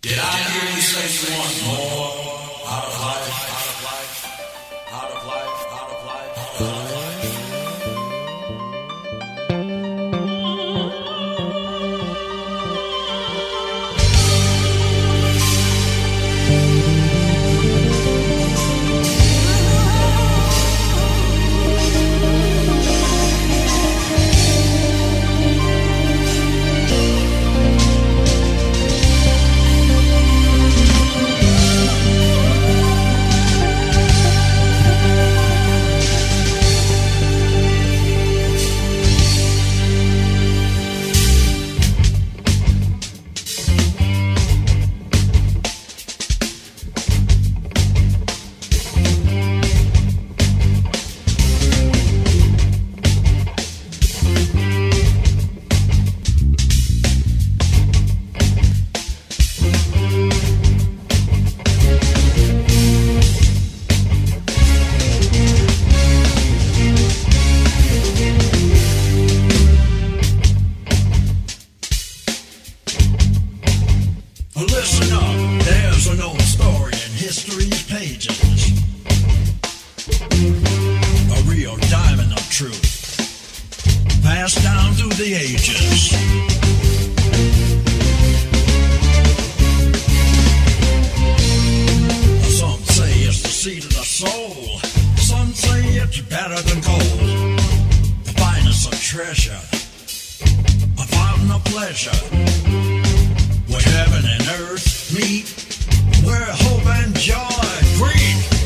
Did I hear you say you want more pages. A real diamond of truth, passed down through the ages. Some say it's the seed of the soul, some say it's better than gold. The finest of treasure, a fountain of pleasure where heaven and earth meet, where hope and joy greet.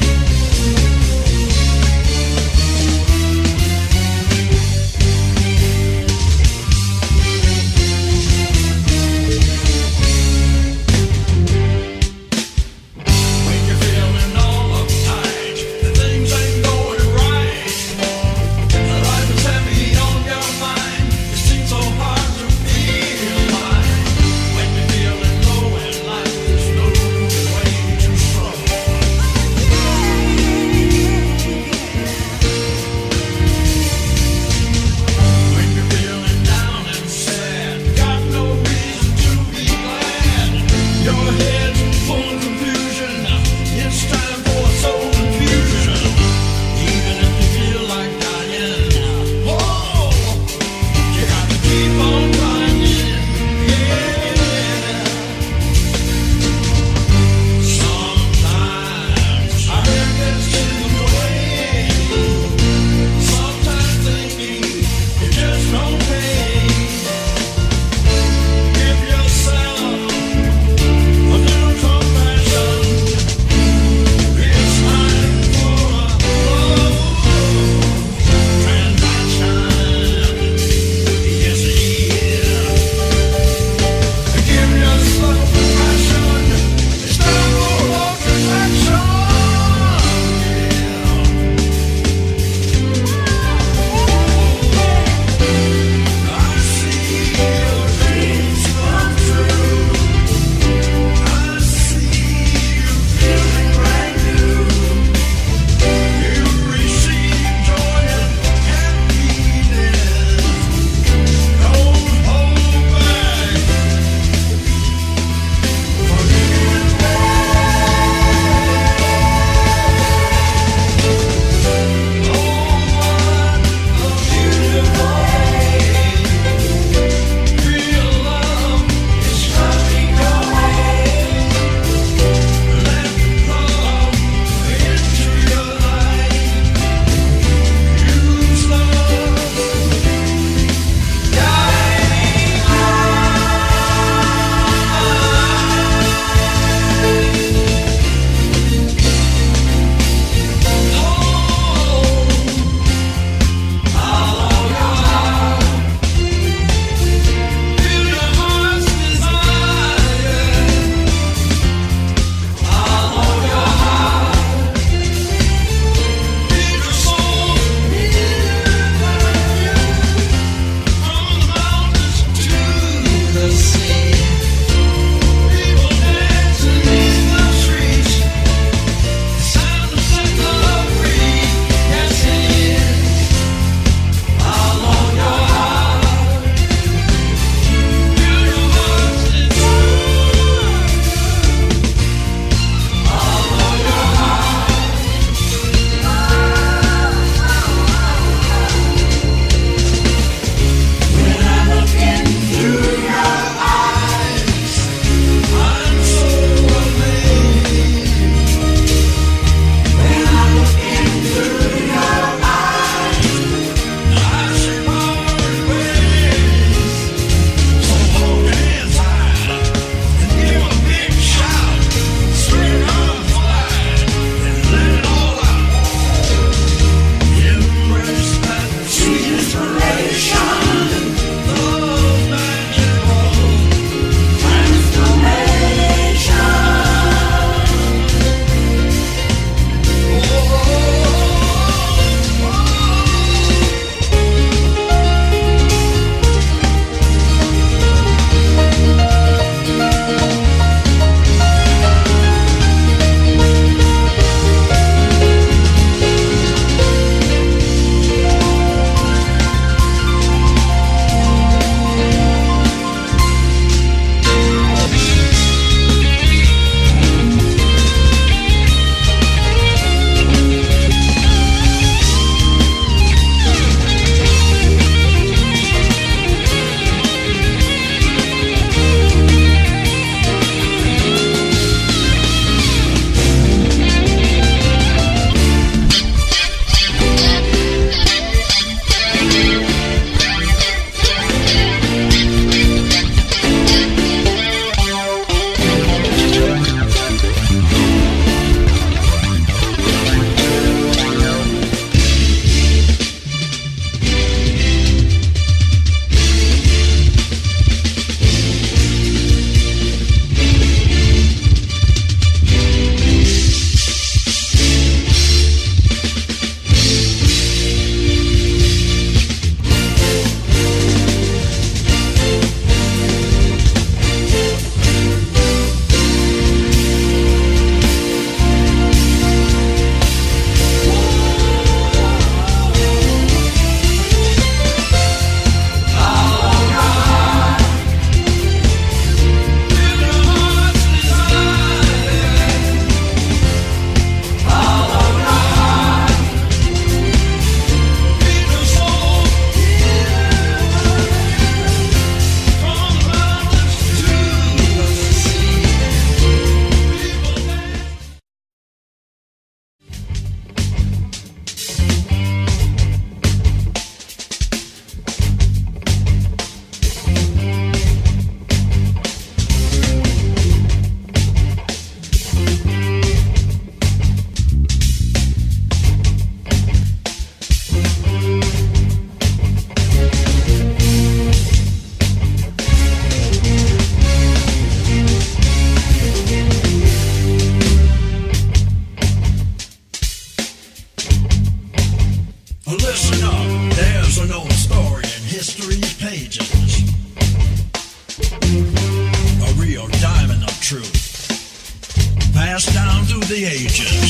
The ages.